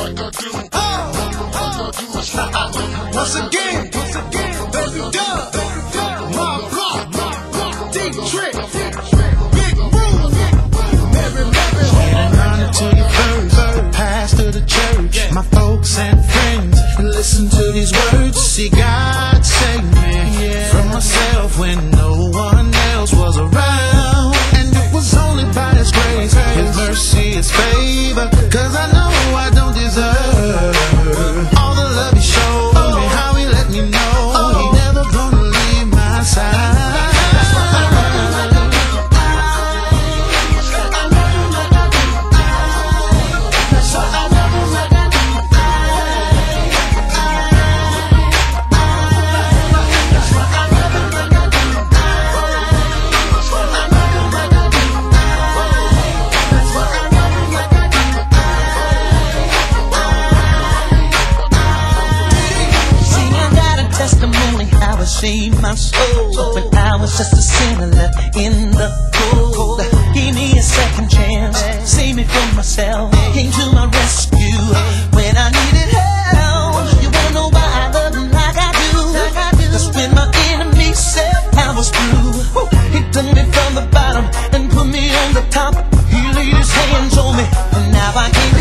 Once again, once again, baby dub, my block, deep trick, big Mary, Mary. And honor to the pastor the church, my folks and friends. Listen to these words. See, God saved me from myself when no one else was around. saved my soul. When I was just a sinner left in the cold. Give me a second chance, save me from myself. Came to my rescue when I needed help. You wanna know why I love him like I do? That's when my enemy said I was through. He dug me from the bottom and put me on the top. He laid his hands on me and now I can't